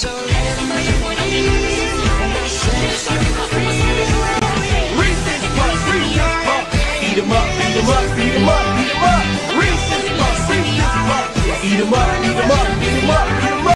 Reese's Puffs, Reese's Puffs. Eat 'em up, eat 'em up, eat 'em up, eat 'em up. Reese's Reese's Eat 'em up,